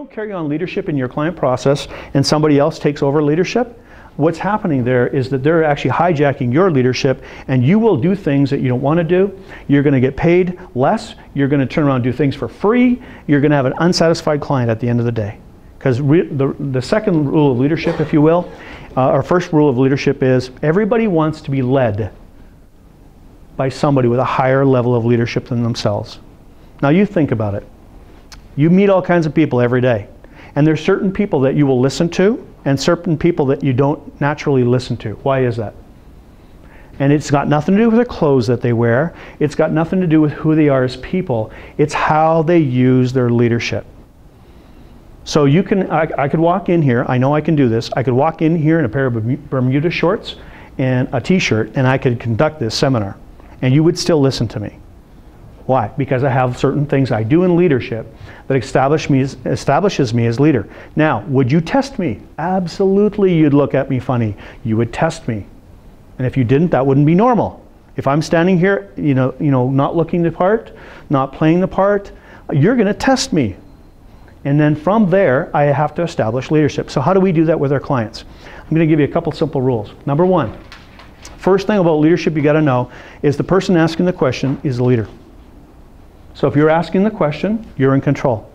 don't carry on leadership in your client process and somebody else takes over leadership, what's happening there is that they're actually hijacking your leadership and you will do things that you don't want to do. You're going to get paid less. You're going to turn around and do things for free. You're going to have an unsatisfied client at the end of the day. Because the, the second rule of leadership, if you will, uh, our first rule of leadership is everybody wants to be led by somebody with a higher level of leadership than themselves. Now you think about it. You meet all kinds of people every day. And there's certain people that you will listen to and certain people that you don't naturally listen to. Why is that? And it's got nothing to do with the clothes that they wear. It's got nothing to do with who they are as people. It's how they use their leadership. So you can, I, I could walk in here, I know I can do this. I could walk in here in a pair of Bermuda shorts and a t-shirt and I could conduct this seminar. And you would still listen to me. Why? Because I have certain things I do in leadership that establish me establishes me as leader. Now, would you test me? Absolutely, you'd look at me funny. You would test me. And if you didn't, that wouldn't be normal. If I'm standing here, you know, you know, not looking the part, not playing the part, you're going to test me. And then from there, I have to establish leadership. So how do we do that with our clients? I'm going to give you a couple simple rules. Number one, first thing about leadership you got to know is the person asking the question is the leader. So if you're asking the question, you're in control.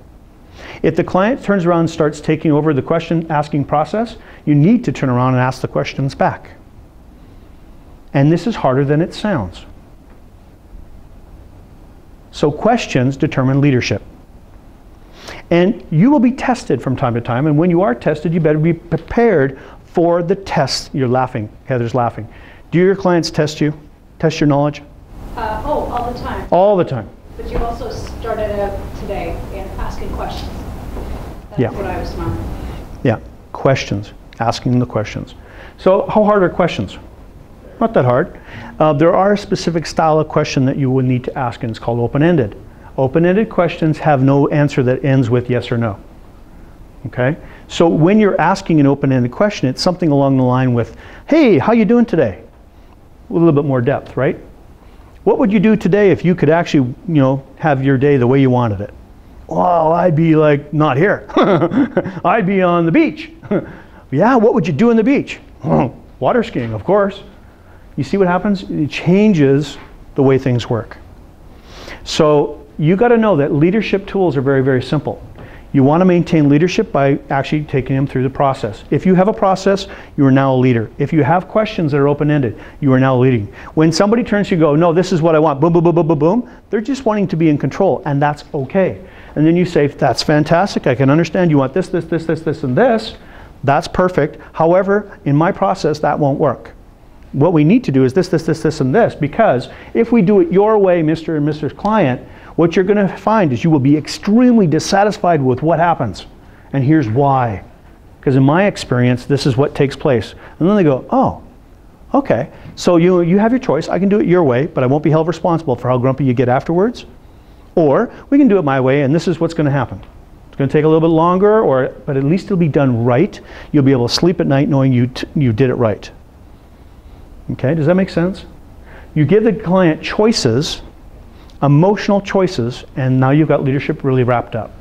If the client turns around and starts taking over the question asking process, you need to turn around and ask the questions back. And this is harder than it sounds. So questions determine leadership. And you will be tested from time to time, and when you are tested, you better be prepared for the test. You're laughing. Heather's laughing. Do your clients test you? Test your knowledge? Uh, oh, all the time. All the time. But you also started out today in asking questions. That's yeah. what I was smiling. Yeah, questions, asking the questions. So how hard are questions? Not that hard. Uh, there are a specific style of question that you would need to ask, and it's called open-ended. Open-ended questions have no answer that ends with yes or no. Okay? So when you're asking an open-ended question, it's something along the line with, hey, how you doing today? A little bit more depth, right? What would you do today if you could actually, you know, have your day the way you wanted it? Well, I'd be like, not here. I'd be on the beach. yeah, what would you do on the beach? Water skiing, of course. You see what happens? It changes the way things work. So you got to know that leadership tools are very, very simple. You want to maintain leadership by actually taking them through the process. If you have a process, you are now a leader. If you have questions that are open-ended, you are now leading. When somebody turns to you go, no, this is what I want, boom, boom, boom, boom, boom, boom, they're just wanting to be in control, and that's okay. And then you say, that's fantastic, I can understand you want this, this, this, this, this, and this. That's perfect. However, in my process, that won't work. What we need to do is this, this, this, this, and this, because if we do it your way, Mr. and Mrs. Client, what you're going to find is you will be extremely dissatisfied with what happens. And here's why. Because in my experience, this is what takes place. And then they go, oh, okay. So you, you have your choice. I can do it your way, but I won't be held responsible for how grumpy you get afterwards. Or we can do it my way, and this is what's going to happen. It's going to take a little bit longer, or, but at least it'll be done right. You'll be able to sleep at night knowing you, you did it right. Okay, does that make sense? You give the client choices emotional choices, and now you've got leadership really wrapped up.